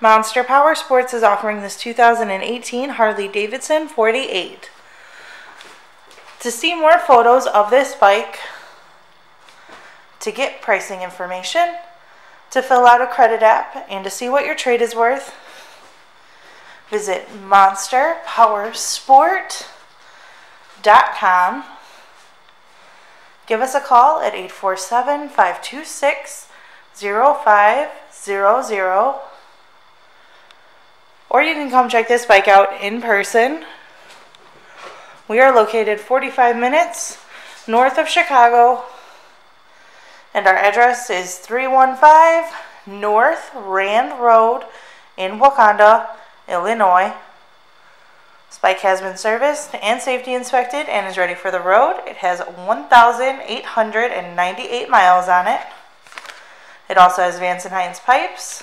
Monster Power Sports is offering this 2018 Harley Davidson 48. To see more photos of this bike, to get pricing information, to fill out a credit app, and to see what your trade is worth, visit monsterpowersport.com. Give us a call at 847 526 0500 or you can come check this bike out in person. We are located 45 minutes north of Chicago, and our address is 315 North Rand Road in Wauconda, Illinois. This bike has been serviced and safety inspected and is ready for the road. It has 1,898 miles on it. It also has Vance and Hines pipes.